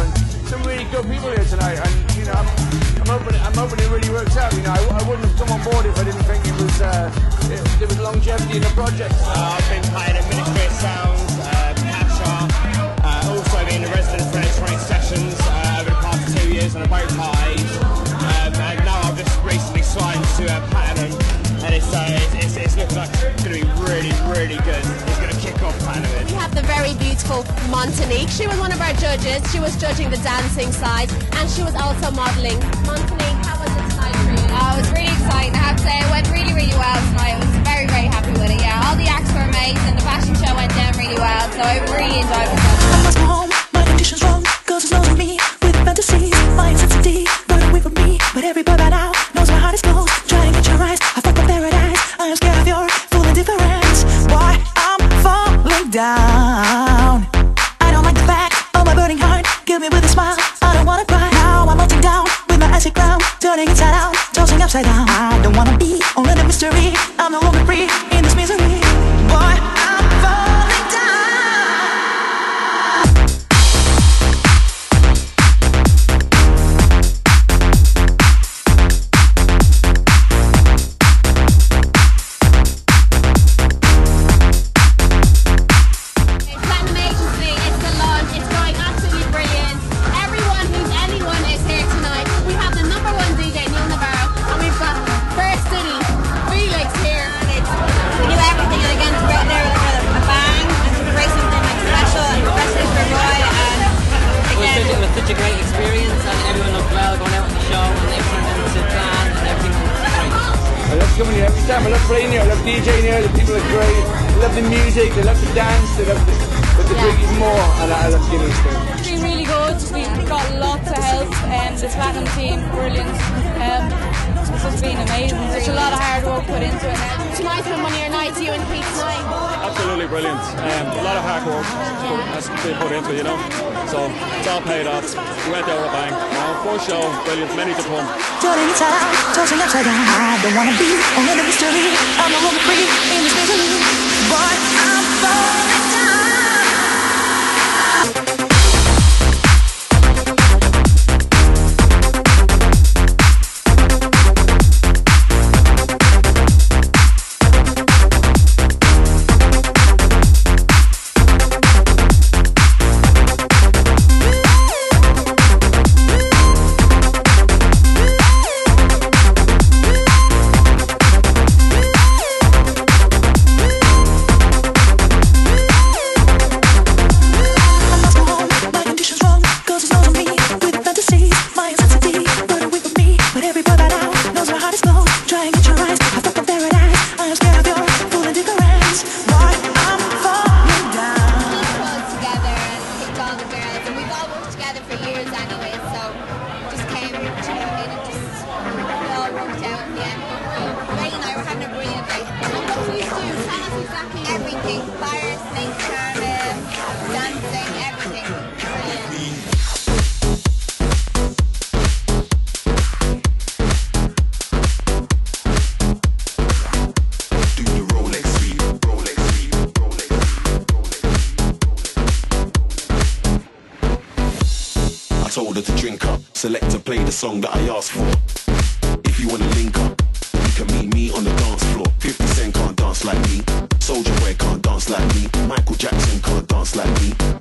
and some really good people here tonight. And you know, I'm, I'm hoping I'm hoping it really works out. You know, I, I wouldn't have come on board if I didn't think it was uh, it, there was longevity in the project. Uh, I've been playing at Ministry of Sounds, uh, uh, also been a resident for electronic sessions uh, over the past two years on a boat party. Um, and now I've just recently signed to uh, Platinum, and it's, uh, it's, it's, it's looking like it's going to be really, really good. Very beautiful Montanique. She was one of our judges. She was judging the dancing side, and she was also modelling. Montanique, how was it tonight for you? Oh, it was really exciting. I have to say, it went really, really well tonight. I was very, very happy with it. Yeah, all the acts were amazing. The fashion show went down really well, so I really enjoyed myself. must go home, my condition's wrong Cause it's knows me, with fantasies My intensity, run away from me But every boy by now knows my heart is closed upside down. I don't wanna be only the mystery. I'm no longer free coming here every time. I love playing here. I love DJing here. The people are great. I love the music. They love the dance. They love the, but the big is more. And I, I love Guinness thing. It's been really good. We've got lots of help and the platinum team, brilliant. Um, this has been amazing. Such a lot of hard work put into it. Tonight's been one of your nights, you and Keith tonight. Absolutely brilliant. Um, a lot of hard work has been put into it, you know. So it's all paid off. We went there with a bang. Now, first show, brilliant. Many to come. Inside out, tossing upside down. I don't wanna be only the mystery. I'm in. Boy, I'm falling and we've all worked together for years anyway, select to play the song that I asked for. If you wanna link up, you can meet me on the dance floor. 50 Cent can't dance like me. Soldier Boy can't dance like me. Michael Jackson can't dance like me.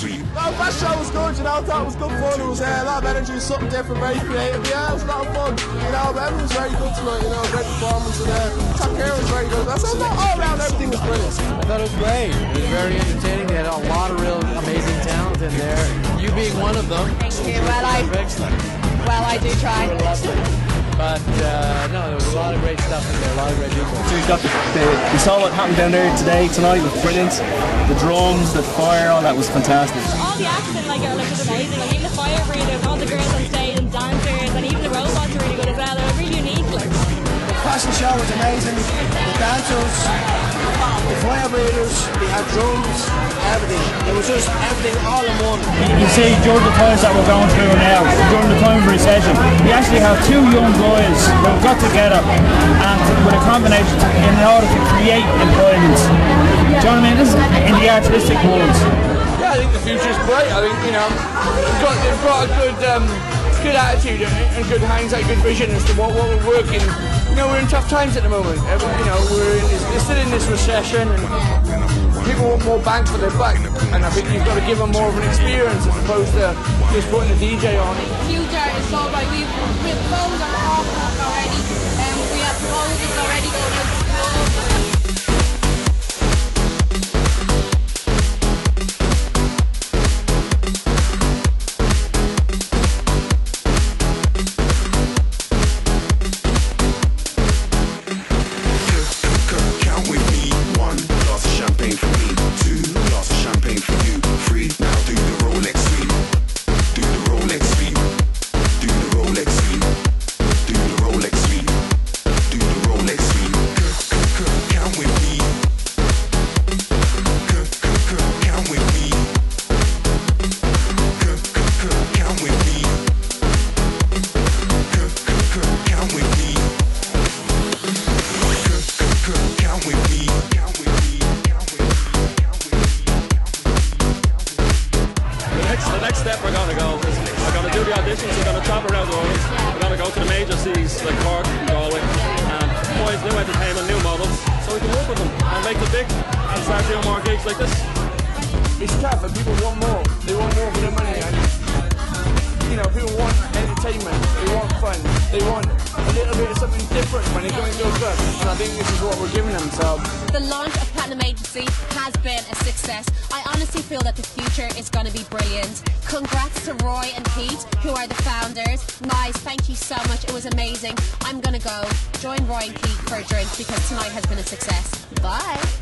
Rolex sweep. Well, that show was good, you know, I thought it was good fun. It was uh, a lot of energy, something different, very creative. Yeah, it was a lot of fun. You know, but everyone was very good tonight, you know, great performance. And uh, Top Care was very good. That's all, all around, everything was brilliant. I thought it was great. It was very entertaining. They had a lot of real amazing talent in there. You being one of them. Thank you. Well, I, well, I do try. Lovely. But uh, no, there was a lot of great stuff in there, a lot of great people. So you got the, the, you saw what happened down there today, tonight, was brilliant. The drums, the fire, all that was fantastic. All the acts in like, are like just amazing. Like even the fire breathers, all the girls on stage and dancers, and even the robots are really good as well. They're really unique. Like. The fashion show was amazing. The dancers, the fire breathers, they had drums, everything. It was just everything all in one. You see, during the times that we're going through now, during the time of recession, we actually have two young boys that got together and with a combination in order to create employment. Do you know what I mean? This is in the artistic world. Yeah, I think the future is bright. I think you know they've got, they've got a good um, good attitude and, and good hindsight, good vision as to what, what we're working. You know, we're in tough times at the moment. You know, we're, in, we're still in this recession and people want more bang for their buck. And I think you've got to give them more of an experience as opposed to just putting a DJ on. Future is so bright. We've, and start doing more gigs like this. It's tough and people want more. They want more for their money and you know, people want entertainment, they want fun, they want a little bit of something different when they come into a club. And I think this is what we're giving them. So The launch of Platinum Agency has been a success. I honestly feel that the future is going to be brilliant. Congrats to Roy and Keith, who are the founders. Guys, thank you so much. It was amazing. I'm going to go join Roy and Keith for a drink because tonight has been a success. Bye.